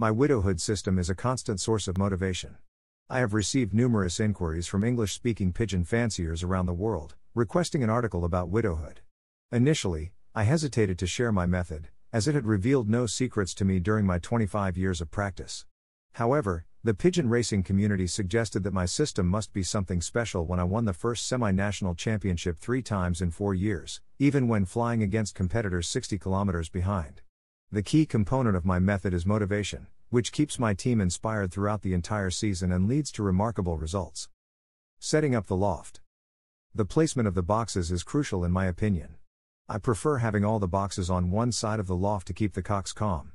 My widowhood system is a constant source of motivation. I have received numerous inquiries from English speaking pigeon fanciers around the world, requesting an article about widowhood. Initially, I hesitated to share my method, as it had revealed no secrets to me during my 25 years of practice. However, the pigeon racing community suggested that my system must be something special when I won the first semi national championship three times in four years, even when flying against competitors 60 kilometers behind. The key component of my method is motivation, which keeps my team inspired throughout the entire season and leads to remarkable results. Setting up the loft. The placement of the boxes is crucial in my opinion. I prefer having all the boxes on one side of the loft to keep the cocks calm.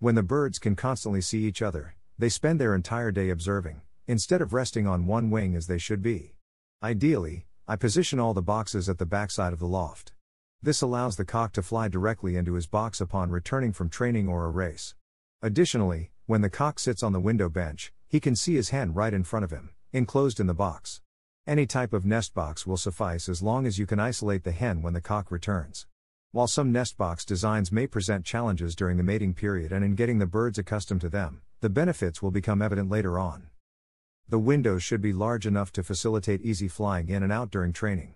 When the birds can constantly see each other, they spend their entire day observing, instead of resting on one wing as they should be. Ideally, I position all the boxes at the backside of the loft. This allows the cock to fly directly into his box upon returning from training or a race. Additionally, when the cock sits on the window bench, he can see his hen right in front of him, enclosed in the box. Any type of nest box will suffice as long as you can isolate the hen when the cock returns. While some nest box designs may present challenges during the mating period and in getting the birds accustomed to them, the benefits will become evident later on. The windows should be large enough to facilitate easy flying in and out during training.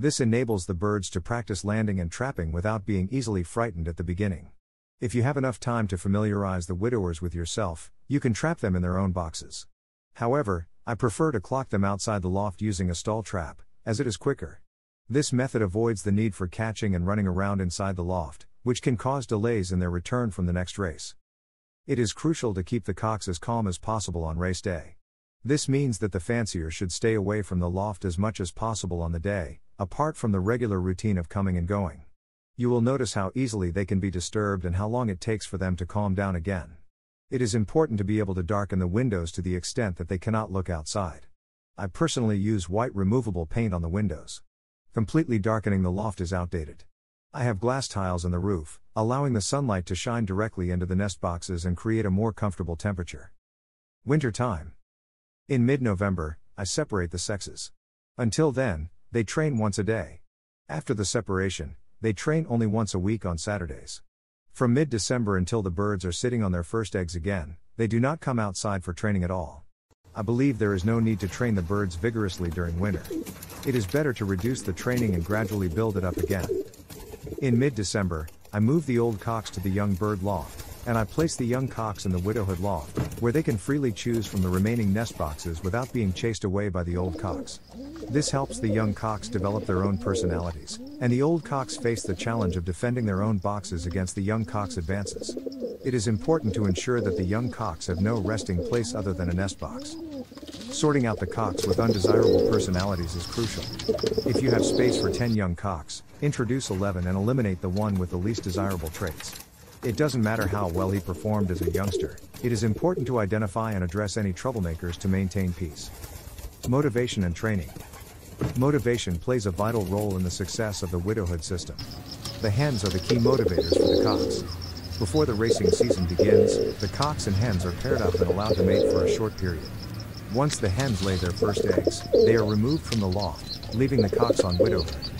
This enables the birds to practice landing and trapping without being easily frightened at the beginning. If you have enough time to familiarize the widowers with yourself, you can trap them in their own boxes. However, I prefer to clock them outside the loft using a stall trap, as it is quicker. This method avoids the need for catching and running around inside the loft, which can cause delays in their return from the next race. It is crucial to keep the cocks as calm as possible on race day. This means that the fancier should stay away from the loft as much as possible on the day, apart from the regular routine of coming and going. You will notice how easily they can be disturbed and how long it takes for them to calm down again. It is important to be able to darken the windows to the extent that they cannot look outside. I personally use white removable paint on the windows. Completely darkening the loft is outdated. I have glass tiles in the roof, allowing the sunlight to shine directly into the nest boxes and create a more comfortable temperature. Winter time. In mid November, I separate the sexes. Until then, they train once a day. After the separation, they train only once a week on Saturdays. From mid December until the birds are sitting on their first eggs again, they do not come outside for training at all. I believe there is no need to train the birds vigorously during winter. It is better to reduce the training and gradually build it up again. In mid December, I move the old cocks to the young bird loft, and I place the young cocks in the widowhood loft, where they can freely choose from the remaining nest boxes without being chased away by the old cocks. This helps the young cocks develop their own personalities, and the old cocks face the challenge of defending their own boxes against the young cocks' advances. It is important to ensure that the young cocks have no resting place other than a nest box. Sorting out the cocks with undesirable personalities is crucial. If you have space for 10 young cocks, introduce 11 and eliminate the one with the least desirable traits. It doesn't matter how well he performed as a youngster, it is important to identify and address any troublemakers to maintain peace. Motivation and training. Motivation plays a vital role in the success of the widowhood system. The hens are the key motivators for the cocks. Before the racing season begins, the cocks and hens are paired up and allowed to mate for a short period. Once the hens lay their first eggs, they are removed from the loft, leaving the cocks on widowhood.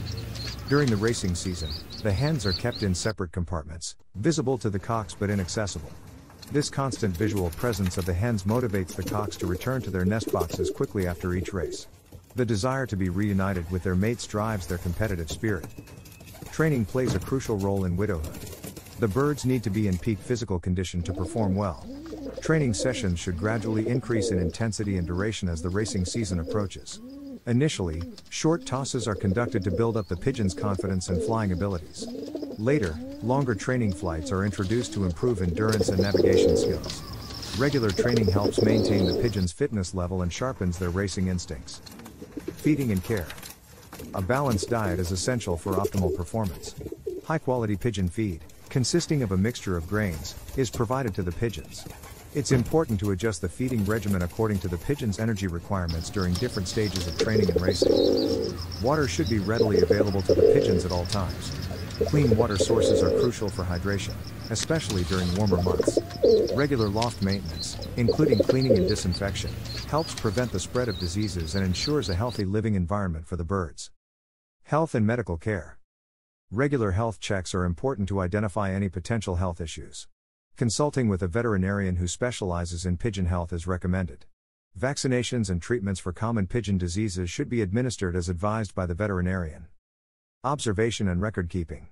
During the racing season, the hens are kept in separate compartments, visible to the cocks but inaccessible. This constant visual presence of the hens motivates the cocks to return to their nest boxes quickly after each race. The desire to be reunited with their mates drives their competitive spirit. Training plays a crucial role in widowhood. The birds need to be in peak physical condition to perform well. Training sessions should gradually increase in intensity and duration as the racing season approaches. Initially, short tosses are conducted to build up the pigeon's confidence and flying abilities. Later, longer training flights are introduced to improve endurance and navigation skills. Regular training helps maintain the pigeon's fitness level and sharpens their racing instincts. Feeding and care. A balanced diet is essential for optimal performance. High quality pigeon feed, consisting of a mixture of grains, is provided to the pigeons. It's important to adjust the feeding regimen according to the pigeon's energy requirements during different stages of training and racing. Water should be readily available to the pigeons at all times. Clean water sources are crucial for hydration, especially during warmer months. Regular loft maintenance, including cleaning and disinfection, helps prevent the spread of diseases and ensures a healthy living environment for the birds. Health and medical care. Regular health checks are important to identify any potential health issues. Consulting with a veterinarian who specializes in pigeon health is recommended. Vaccinations and treatments for common pigeon diseases should be administered as advised by the veterinarian. Observation and record keeping.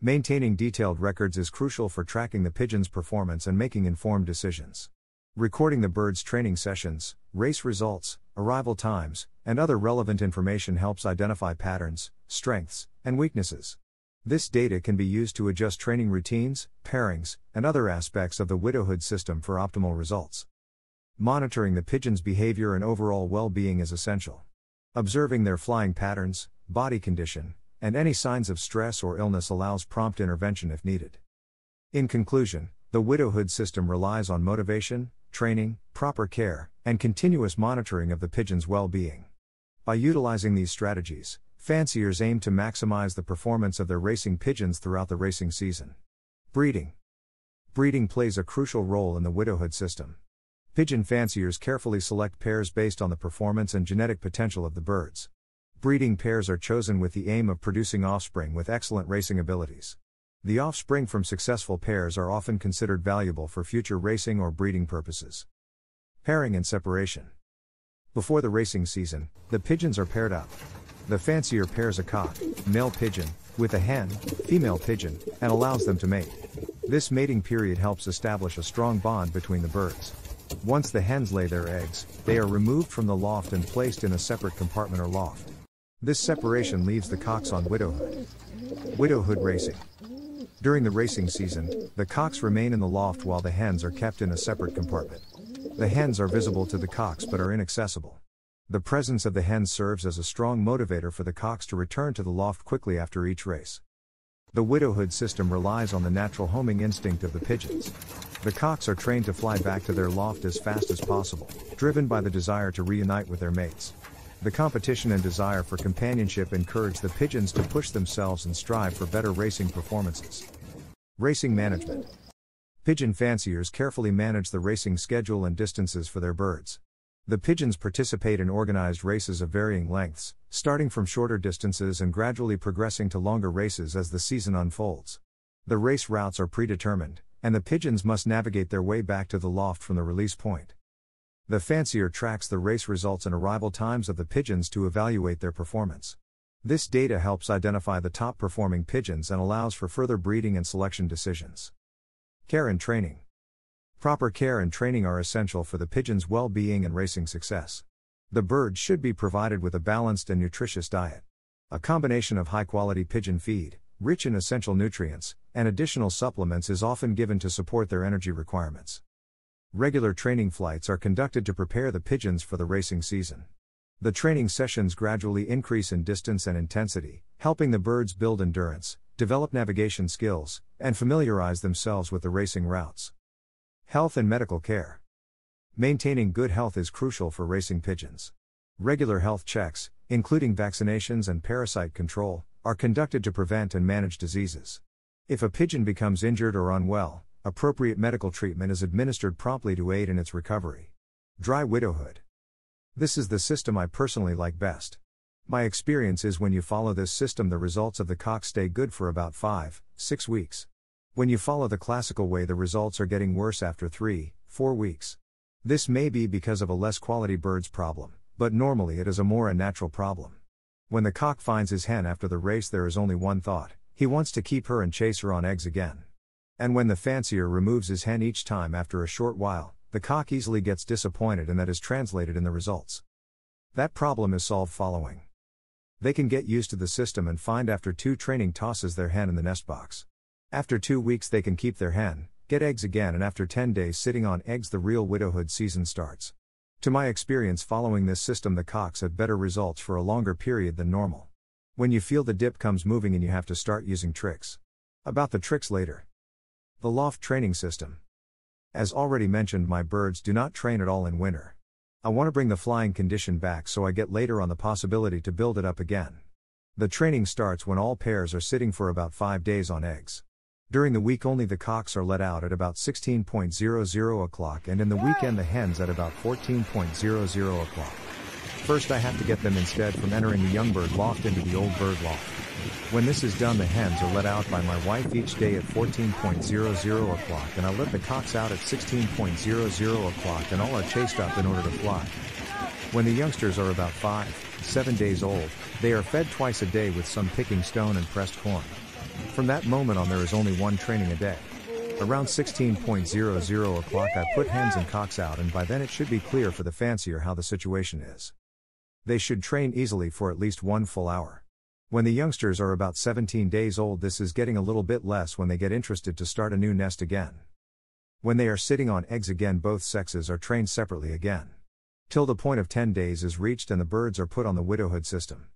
Maintaining detailed records is crucial for tracking the pigeon's performance and making informed decisions. Recording the bird's training sessions, race results, arrival times, and other relevant information helps identify patterns, strengths, and weaknesses. This data can be used to adjust training routines, pairings, and other aspects of the widowhood system for optimal results. Monitoring the pigeon's behavior and overall well being is essential. Observing their flying patterns, body condition, and any signs of stress or illness allows prompt intervention if needed. In conclusion, the widowhood system relies on motivation, training, proper care, and continuous monitoring of the pigeon's well being. By utilizing these strategies, fanciers aim to maximize the performance of their racing pigeons throughout the racing season. Breeding Breeding plays a crucial role in the widowhood system. Pigeon fanciers carefully select pairs based on the performance and genetic potential of the birds. Breeding pairs are chosen with the aim of producing offspring with excellent racing abilities. The offspring from successful pairs are often considered valuable for future racing or breeding purposes. Pairing and separation. Before the racing season, the pigeons are paired up. The fancier pairs a cock, male pigeon, with a hen, female pigeon, and allows them to mate. This mating period helps establish a strong bond between the birds. Once the hens lay their eggs, they are removed from the loft and placed in a separate compartment or loft. This separation leaves the cocks on widowhood. Widowhood racing. During the racing season, the cocks remain in the loft while the hens are kept in a separate compartment. The hens are visible to the cocks but are inaccessible. The presence of the hens serves as a strong motivator for the cocks to return to the loft quickly after each race. The widowhood system relies on the natural homing instinct of the pigeons. The cocks are trained to fly back to their loft as fast as possible, driven by the desire to reunite with their mates. The competition and desire for companionship encourage the pigeons to push themselves and strive for better racing performances. Racing management. Pigeon fanciers carefully manage the racing schedule and distances for their birds. The pigeons participate in organized races of varying lengths, starting from shorter distances and gradually progressing to longer races as the season unfolds. The race routes are predetermined, and the pigeons must navigate their way back to the loft from the release point. The fancier tracks the race results and arrival times of the pigeons to evaluate their performance. This data helps identify the top performing pigeons and allows for further breeding and selection decisions. Care and training. Proper care and training are essential for the pigeon's well being and racing success. The bird should be provided with a balanced and nutritious diet. A combination of high quality pigeon feed, rich in essential nutrients, and additional supplements is often given to support their energy requirements. Regular training flights are conducted to prepare the pigeons for the racing season. The training sessions gradually increase in distance and intensity, helping the birds build endurance, develop navigation skills, and familiarize themselves with the racing routes. Health and medical care. Maintaining good health is crucial for racing pigeons. Regular health checks, including vaccinations and parasite control, are conducted to prevent and manage diseases. If a pigeon becomes injured or unwell, appropriate medical treatment is administered promptly to aid in its recovery. Dry widowhood. This is the system I personally like best. My experience is when you follow this system, the results of the cock stay good for about 5, 6 weeks. When you follow the classical way, the results are getting worse after 3, 4 weeks. This may be because of a less quality birds problem, but normally it is a more unnatural problem. When the cock finds his hen after the race, there is only one thought he wants to keep her and chase her on eggs again. And when the fancier removes his hen each time after a short while, the cock easily gets disappointed and that is translated in the results. That problem is solved following. They can get used to the system and find after two training tosses their hen in the nest box. After two weeks, they can keep their hen, get eggs again, and after 10 days sitting on eggs, the real widowhood season starts. To my experience, following this system, the cocks have better results for a longer period than normal. When you feel the dip comes moving and you have to start using tricks. About the tricks later. The loft training system. As already mentioned, my birds do not train at all in winter. I want to bring the flying condition back so I get later on the possibility to build it up again. The training starts when all pairs are sitting for about 5 days on eggs. During the week, only the cocks are let out at about 16.00 o'clock, and in the weekend, the hens at about 14.00 o'clock. First, I have to get them instead from entering the young bird loft into the old bird loft. When this is done, the hens are let out by my wife each day at 14.00 o'clock, and I let the cocks out at 16.00 o'clock, and all are chased up in order to fly. When the youngsters are about 5, 7 days old, they are fed twice a day with some picking stone and pressed corn. From that moment on, there is only one training a day. Around 16.00 o'clock, I put hens and cocks out, and by then it should be clear for the fancier how the situation is. They should train easily for at least one full hour. When the youngsters are about 17 days old, this is getting a little bit less when they get interested to start a new nest again. When they are sitting on eggs again, both sexes are trained separately again till the point of 10 days is reached and the birds are put on the widowhood system.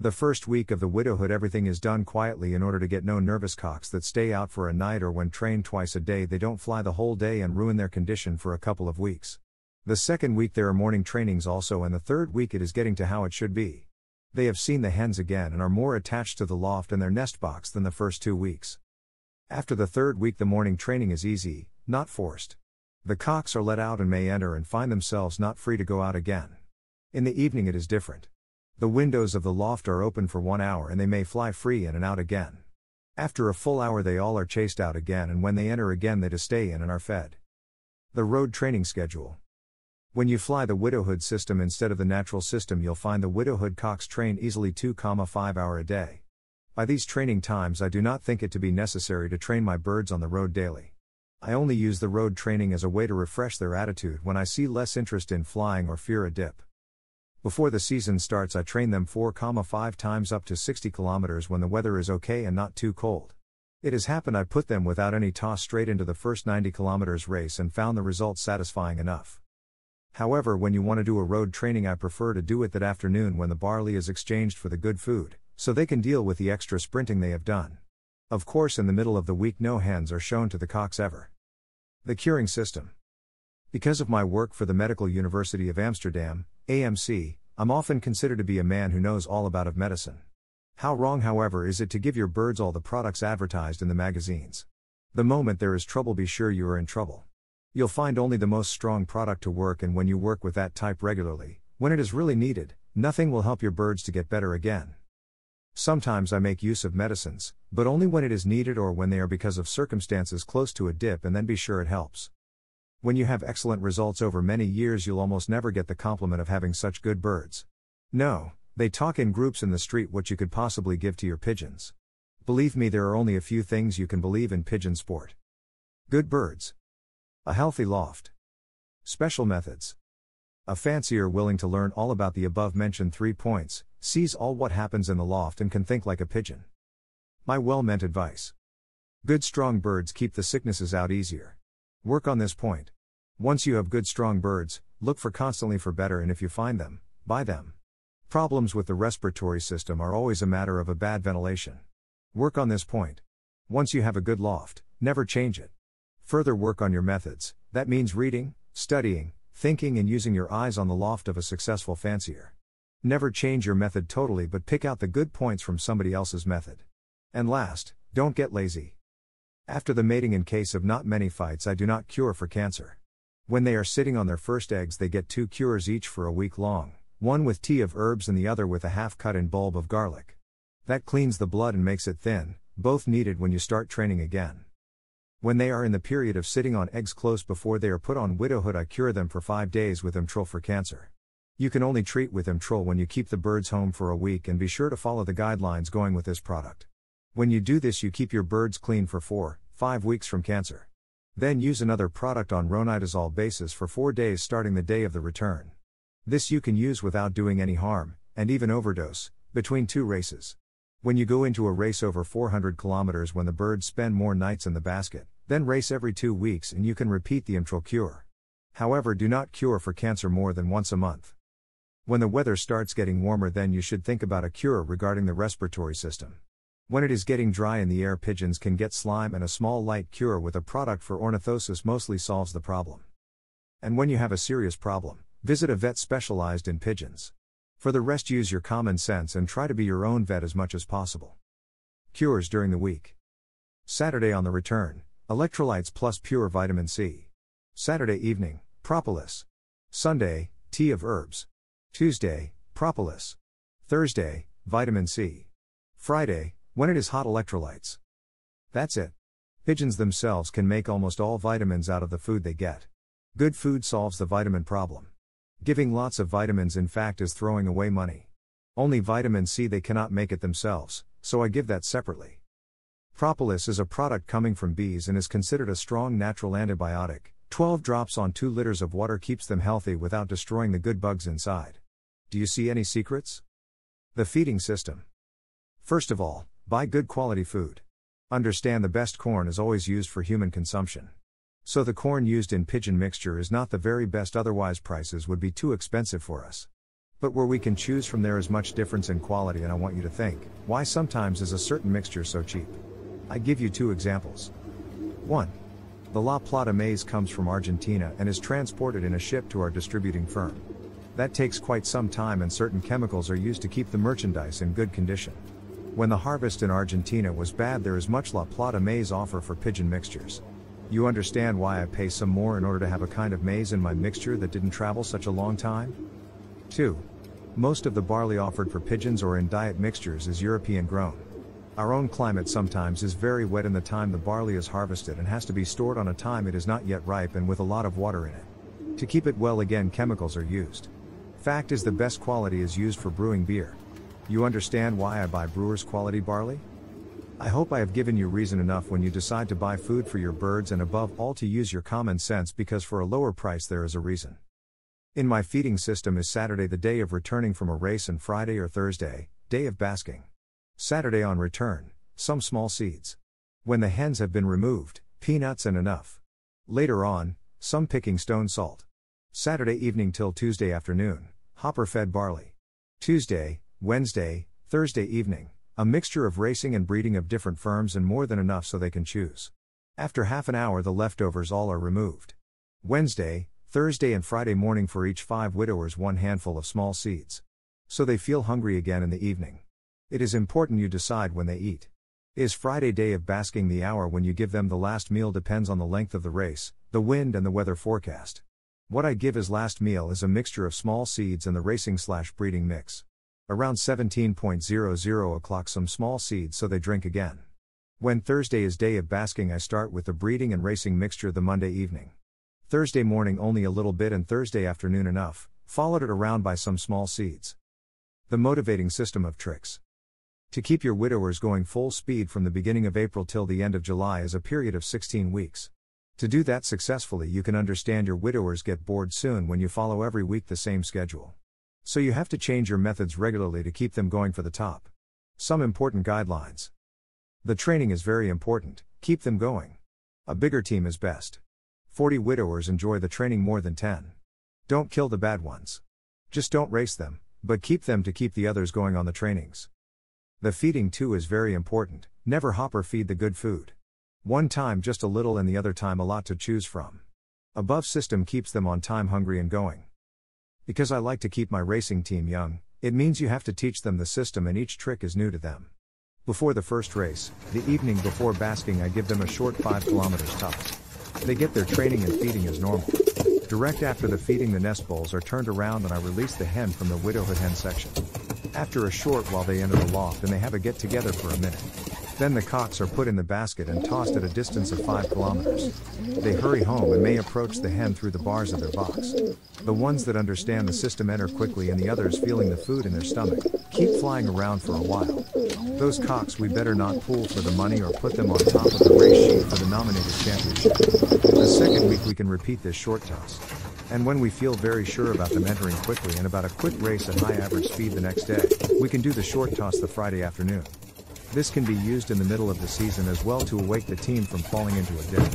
The first week of the widowhood, everything is done quietly in order to get no nervous cocks that stay out for a night or when trained twice a day, they don't fly the whole day and ruin their condition for a couple of weeks. The second week, there are morning trainings also, and the third week, it is getting to how it should be. They have seen the hens again and are more attached to the loft and their nest box than the first two weeks. After the third week, the morning training is easy, not forced. The cocks are let out and may enter and find themselves not free to go out again. In the evening it is different. The windows of the loft are open for one hour and they may fly free in and out again. After a full hour, they all are chased out again, and when they enter again, they to stay in and are fed. The road training schedule. When you fly the widowhood system instead of the natural system, you'll find the widowhood cocks train easily 2,5 hour a day. By these training times, I do not think it to be necessary to train my birds on the road daily. I only use the road training as a way to refresh their attitude when I see less interest in flying or fear a dip. Before the season starts, I train them 4,5 times up to 60 kilometers when the weather is okay and not too cold. It has happened I put them without any toss straight into the first 90 kilometers race and found the results satisfying enough. However, when you want to do a road training, I prefer to do it that afternoon when the barley is exchanged for the good food, so they can deal with the extra sprinting they have done. Of course, in the middle of the week, no hens are shown to the cocks ever. The curing system. Because of my work for the Medical University of Amsterdam, AMC, I'm often considered to be a man who knows all about of medicine. How wrong, however, is it to give your birds all the products advertised in the magazines? The moment there is trouble, be sure you are in trouble. You'll find only the most strong product to work, and when you work with that type regularly, when it is really needed, nothing will help your birds to get better again. Sometimes I make use of medicines, but only when it is needed or when they are because of circumstances close to a dip, and then be sure it helps. When you have excellent results over many years, you'll almost never get the compliment of having such good birds. No, they talk in groups in the street what you could possibly give to your pigeons. Believe me, there are only a few things you can believe in pigeon sport. Good birds. A healthy loft. Special methods. A fancier willing to learn all about the above mentioned three points, sees all what happens in the loft and can think like a pigeon. My well meant advice. Good strong birds keep the sicknesses out easier. Work on this point. Once you have good strong birds, look for constantly for better and if you find them, buy them. Problems with the respiratory system are always a matter of a bad ventilation. Work on this point. Once you have a good loft, never change it. Further work on your methods, that means reading, studying, thinking and using your eyes on the loft of a successful fancier. Never change your method totally, but pick out the good points from somebody else's method. And last, don't get lazy. After the mating, in case of not many fights, I do not cure for canker. When they are sitting on their first eggs, they get two cures each for a week long one with tea of herbs and the other with a half cut in bulb of garlic. That cleans the blood and makes it thin, both needed when you start training again. When they are in the period of sitting on eggs close before they are put on widowhood, I cure them for five days with Emtryl for canker. You can only treat with Emtryl when you keep the birds home for a week and be sure to follow the guidelines going with this product. When you do this, you keep your birds clean for 4 5 weeks from canker. Then use another product on ronidazole basis for 4 days starting the day of the return. This you can use without doing any harm, and even overdose, between two races. When you go into a race over 400 kilometers when the birds spend more nights in the basket, then race every two weeks and you can repeat the Emtryl cure. However, do not cure for canker more than once a month. When the weather starts getting warmer, then you should think about a cure regarding the respiratory system. When it is getting dry in the air, pigeons can get slime, and a small light cure with a product for ornithosis mostly solves the problem. And when you have a serious problem, visit a vet specialized in pigeons. For the rest, use your common sense and try to be your own vet as much as possible. Cures during the week. Saturday on the return, electrolytes plus pure vitamin C. Saturday evening, propolis. Sunday, tea of herbs. Tuesday, propolis. Thursday, vitamin C. Friday, when it is hot electrolytes. That's it. Pigeons themselves can make almost all vitamins out of the food they get. Good food solves the vitamin problem. Giving lots of vitamins, in fact, is throwing away money. Only vitamin C they cannot make it themselves, so I give that separately. Propolis is a product coming from bees and is considered a strong natural antibiotic. 12 drops on 2 liters of water keeps them healthy without destroying the good bugs inside. Do you see any secrets? The feeding system. First of all, buy good quality food. Understand the best corn is always used for human consumption. So the corn used in pigeon mixture is not the very best, otherwise, prices would be too expensive for us. But where we can choose from, there is much difference in quality, and I want you to think why sometimes is a certain mixture so cheap? I give you two examples. 1. The La Plata maize comes from Argentina and is transported in a ship to our distributing firm. That takes quite some time, and certain chemicals are used to keep the merchandise in good condition. When the harvest in Argentina was bad, there is much La Plata maize offer for pigeon mixtures. You understand why I pay some more in order to have a kind of maize in my mixture that didn't travel such a long time? 2. Most of the barley offered for pigeons or in diet mixtures is European grown. Our own climate sometimes is very wet in the time the barley is harvested and has to be stored on a time it is not yet ripe and with a lot of water in it. To keep it well again chemicals are used. Fact is the best quality is used for brewing beer. You understand why I buy brewer's quality barley? I hope I have given you reason enough when you decide to buy food for your birds and above all to use your common sense because for a lower price there is a reason. In my feeding system is Saturday the day of returning from a race and Friday or Thursday, day of basking. Saturday on return, some small seeds. When the hens have been removed, peanuts and enough. Later on, some picking stone salt. Saturday evening till Tuesday afternoon, hopper fed barley. Tuesday, Wednesday, Thursday evening, a mixture of racing and breeding of different firms and more than enough so they can choose. After half an hour, the leftovers all are removed. Wednesday, Thursday, and Friday morning for each five widowers, one handful of small seeds. So they feel hungry again in the evening. It is important you decide when they eat. Is Friday day of basking the hour when you give them the last meal depends on the length of the race, the wind, and the weather forecast. What I give as last meal is a mixture of small seeds and the racing slash breeding mix. Around 17.00 o'clock, some small seeds so they drink again. When Thursday is day of basking, I start with the breeding and racing mixture the Monday evening. Thursday morning only a little bit and Thursday afternoon enough, followed it around by some small seeds. The motivating system of tricks. To keep your widowers going full speed from the beginning of April till the end of July is a period of 16 weeks. To do that successfully, you can understand your widowers get bored soon when you follow every week the same schedule. So you have to change your methods regularly to keep them going for the top. Some important guidelines. The training is very important, keep them going. A bigger team is best. 40 widowers enjoy the training more than 10. Don't kill the bad ones. Just don't race them, but keep them to keep the others going on the trainings. The feeding too is very important, never hopper feed the good food. One time just a little and the other time a lot to choose from. Above system keeps them on time hungry and going. Because I like to keep my racing team young, it means you have to teach them the system and each trick is new to them. Before the first race, the evening before basking, I give them a short 5 kilometers tops. They get their training and feeding as normal. Direct after the feeding, the nest bowls are turned around and I release the hen from the widowhood hen section. After a short while, they enter the loft and they have a get together for a minute. Then the cocks are put in the basket and tossed at a distance of 5 kilometers. They hurry home and may approach the hen through the bars of their box. The ones that understand the system enter quickly and the others feeling the food in their stomach keep flying around for a while. Those cocks we better not pool for the money or put them on top of the race sheet for the nominated championship. The second week we can repeat this short toss. And when we feel very sure about them entering quickly and about a quick race at high average speed the next day, we can do the short toss the Friday afternoon. This can be used in the middle of the season as well to awake the team from falling into a dip.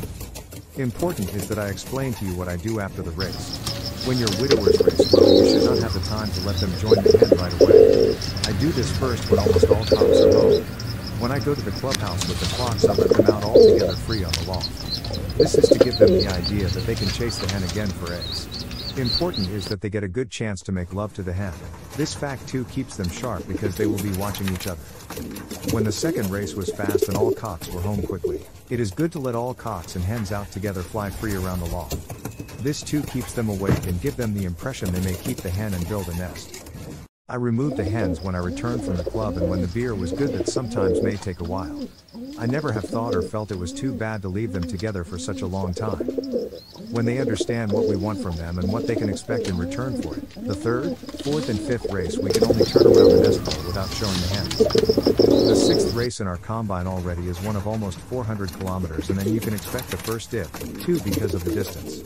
Important is that I explain to you what I do after the race. When your widowers race well, you should not have the time to let them join the hen right away. I do this first when almost all cocks are home. When I go to the clubhouse with the clocks, I let them out altogether free on the loft. This is to give them the idea that they can chase the hen again for eggs. Important is that they get a good chance to make love to the hen. This fact too keeps them sharp because they will be watching each other. When the second race was fast and all cocks were home quickly, it is good to let all cocks and hens out together fly free around the loft. This too keeps them awake and give them the impression they may keep the hen and build a nest. I removed the hens when I returned from the club and when the beer was good that sometimes may take a while. I never have thought or felt it was too bad to leave them together for such a long time. When they understand what we want from them and what they can expect in return for it, the third, fourth and fifth race we can only turn around the nest bowl without showing the hens. The sixth race in our combine already is one of almost 400 kilometers and then you can expect the first dip, too because of the distance.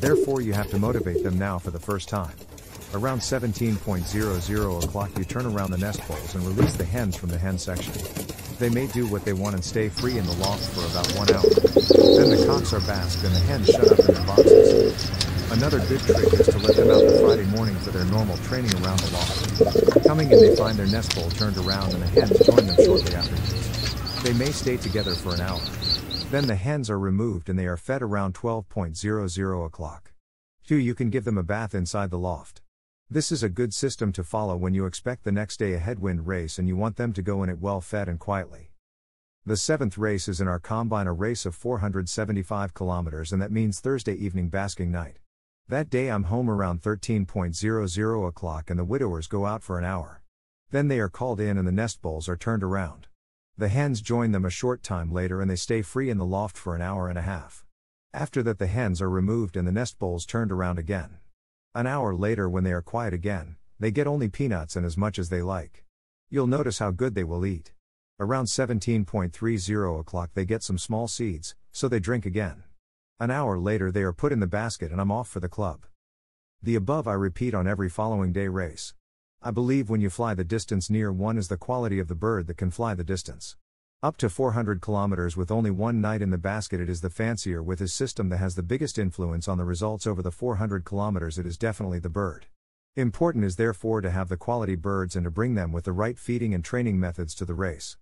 Therefore you have to motivate them now for the first time. Around 17.00 o'clock you turn around the nest bowls and release the hens from the hen section. They may do what they want and stay free in the loft for about one hour. Then the cocks are basked and the hens shut up in their boxes. Another good trick is to let them out the Friday morning for their normal training around the loft. Coming in they find their nest bowl turned around and the hens join them shortly afterwards. They may stay together for an hour. Then the hens are removed and they are fed around 12.00 o'clock. 2. You can give them a bath inside the loft. This is a good system to follow when you expect the next day a headwind race and you want them to go in it well fed and quietly. The seventh race is in our combine, a race of 475 kilometers, and that means Thursday evening basking night. That day I'm home around 13.00 o'clock and the widowers go out for an hour. Then they are called in and the nest bowls are turned around. The hens join them a short time later and they stay free in the loft for an hour and a half. After that, the hens are removed and the nest bowls turned around again. An hour later, when they are quiet again, they get only peanuts and as much as they like. You'll notice how good they will eat. Around 17.30 o'clock, they get some small seeds, so they drink again. An hour later, they are put in the basket and I'm off for the club. The above I repeat on every following day race. I believe when you fly the distance near one is the quality of the bird that can fly the distance. Up to 400 kilometers with only one night in the basket, it is the fancier with his system that has the biggest influence on the results over the 400 kilometers. It is definitely the bird. Important is therefore to have the quality birds and to bring them with the right feeding and training methods to the race.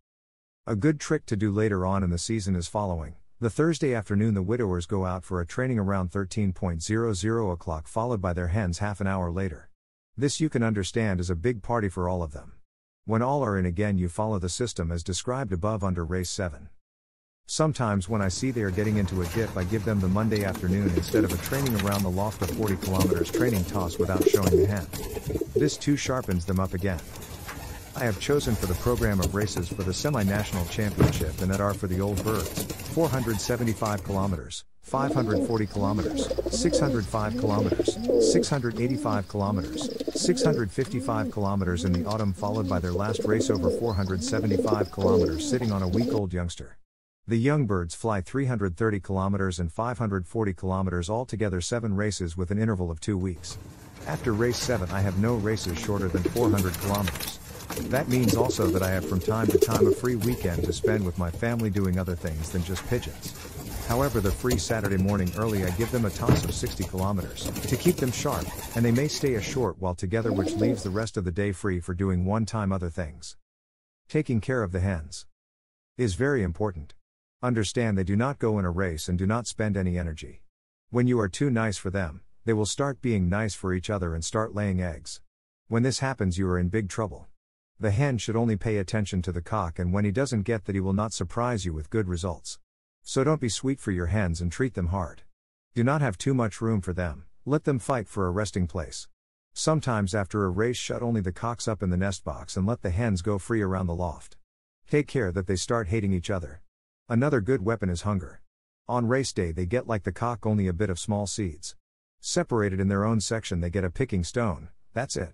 A good trick to do later on in the season is following. The Thursday afternoon, the widowers go out for a training around 13.00 o'clock, followed by their hens half an hour later. This you can understand is a big party for all of them. When all are in again, you follow the system as described above under race 7. Sometimes when I see they are getting into a dip, I give them the Monday afternoon instead of a training around the loft of 40 kilometers training toss without showing the hand. This too sharpens them up again. I have chosen for the program of races for the semi-national championship and that are for the old birds, 475 kilometers, 540 kilometers, 605 kilometers, 685 kilometers, 655 kilometers in the autumn followed by their last race over 475 kilometers sitting on a week-old youngster. The young birds fly 330 kilometers and 540 kilometers altogether 7 races with an interval of 2 weeks. After race 7 I have no races shorter than 400 kilometers. That means also that I have from time to time a free weekend to spend with my family doing other things than just pigeons. However, the free Saturday morning early I give them a toss of 60 kilometers to keep them sharp, and they may stay a short while together, which leaves the rest of the day free for doing one time other things. Taking care of the hens is very important. Understand they do not go in a race and do not spend any energy. When you are too nice for them, they will start being nice for each other and start laying eggs. When this happens, you are in big trouble. The hen should only pay attention to the cock, and when he doesn't get that, he will not surprise you with good results. So don't be sweet for your hens and treat them hard. Do not have too much room for them, let them fight for a resting place. Sometimes after a race, shut only the cocks up in the nest box and let the hens go free around the loft. Take care that they start hating each other. Another good weapon is hunger. On race day, they get like the cock only a bit of small seeds. Separated in their own section, they get a picking stone, that's it.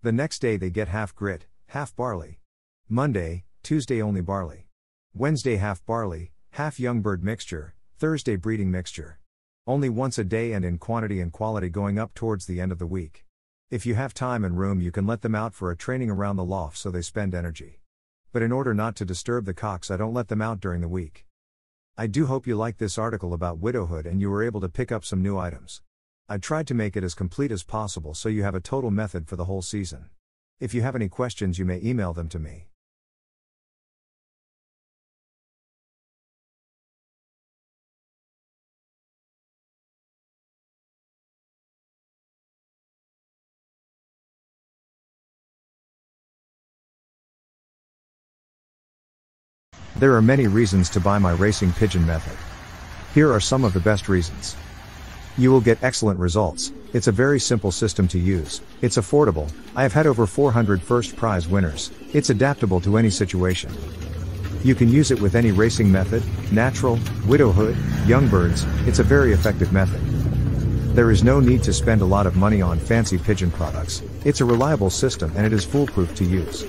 The next day, they get half grit, half barley. Monday, Tuesday only barley. Wednesday half barley, half young bird mixture, Thursday breeding mixture. Only once a day and in quantity and quality going up towards the end of the week. If you have time and room, you can let them out for a training around the loft so they spend energy. But in order not to disturb the cocks, I don't let them out during the week. I do hope you liked this article about widowhood and you were able to pick up some new items. I tried to make it as complete as possible so you have a total method for the whole season. If you have any questions, you may email them to me. There are many reasons to buy my racing pigeon method. Here are some of the best reasons. You will get excellent results, It's a very simple system to use, it's affordable, I have had over 400 first prize winners, it's adaptable to any situation. You can use it with any racing method, natural, widowhood, young birds, it's a very effective method. There is no need to spend a lot of money on fancy pigeon products, it's a reliable system and it is foolproof to use.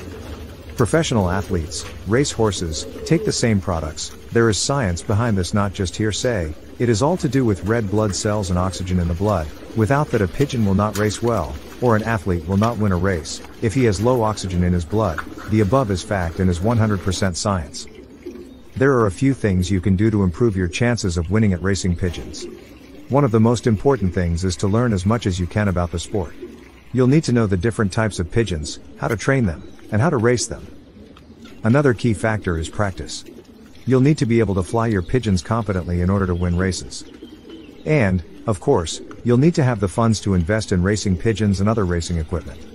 Professional athletes, race horses, take the same products, there is science behind this not just hearsay, it is all to do with red blood cells and oxygen in the blood, without that a pigeon will not race well, or an athlete will not win a race, if he has low oxygen in his blood, the above is fact and is 100% science. There are a few things you can do to improve your chances of winning at racing pigeons. One of the most important things is to learn as much as you can about the sport. You'll need to know the different types of pigeons, how to train them, and how to race them. Another key factor is practice. You'll need to be able to fly your pigeons competently in order to win races. And, of course, you'll need to have the funds to invest in racing pigeons and other racing equipment.